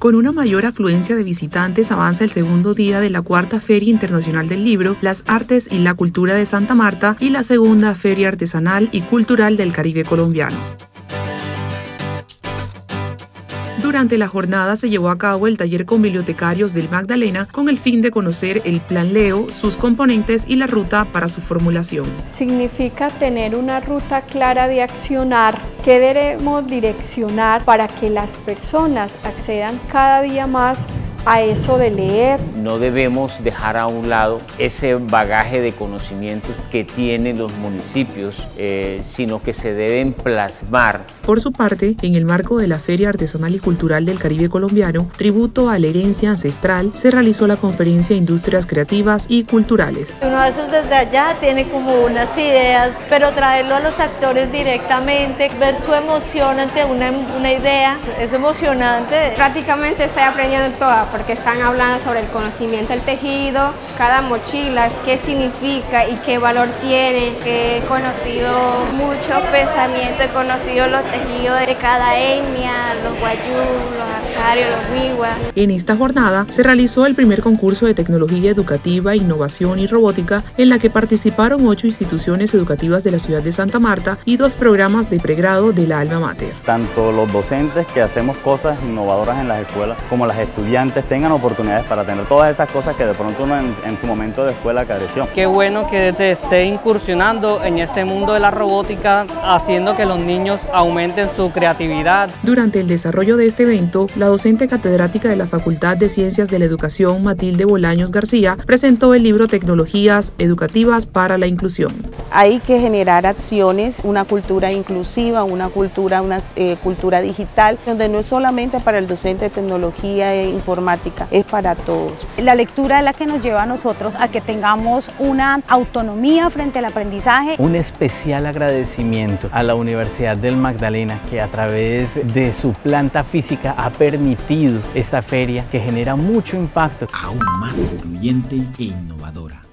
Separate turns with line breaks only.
Con una mayor afluencia de visitantes avanza el segundo día de la cuarta Feria Internacional del Libro, las Artes y la Cultura de Santa Marta y la segunda Feria Artesanal y Cultural del Caribe colombiano. Durante la jornada se llevó a cabo el taller con bibliotecarios del Magdalena con el fin de conocer el Plan Leo, sus componentes y la ruta para su formulación.
Significa tener una ruta clara de accionar que debemos direccionar para que las personas accedan cada día más a eso de leer.
No debemos dejar a un lado ese bagaje de conocimientos que tienen los municipios, eh, sino que se deben plasmar.
Por su parte, en el marco de la Feria Artesanal y Cultural del Caribe Colombiano, tributo a la herencia ancestral, se realizó la conferencia Industrias Creativas y Culturales.
Uno a veces desde allá tiene como unas ideas, pero traerlo a los actores directamente, ver su emoción ante una, una idea, es emocionante.
Prácticamente estoy aprendiendo toda porque están hablando sobre el conocimiento del tejido, cada mochila, qué significa y qué valor tiene.
He conocido mucho pensamiento, he conocido los tejidos de cada etnia, los guayú, los arsarios, los wiwa.
En esta jornada se realizó el primer concurso de tecnología educativa, innovación y robótica en la que participaron ocho instituciones educativas de la ciudad de Santa Marta y dos programas de pregrado de la Alma Mater.
Tanto los docentes que hacemos cosas innovadoras en las escuelas como las estudiantes tengan oportunidades para tener todas esas cosas que de pronto uno en, su momento de escuela careció.
Qué bueno que se esté incursionando en este mundo de la robótica, haciendo que los niños aumenten su creatividad.
Durante el desarrollo de este evento, la docente catedrática de la Facultad de Ciencias de la Educación, Matilde Bolaños García, presentó el libro Tecnologías Educativas para la Inclusión.
Hay que generar acciones, una cultura inclusiva, una cultura, una eh, cultura digital, donde no es solamente para el docente de tecnología e informática, es para todos.
La lectura es la que nos lleva a nosotros a que tengamos una autonomía frente al aprendizaje.
Un especial agradecimiento a la Universidad del Magdalena que a través de su planta física ha permitido esta feria que genera mucho impacto.
Aún más incluyente e innovadora.